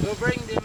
We'll bring the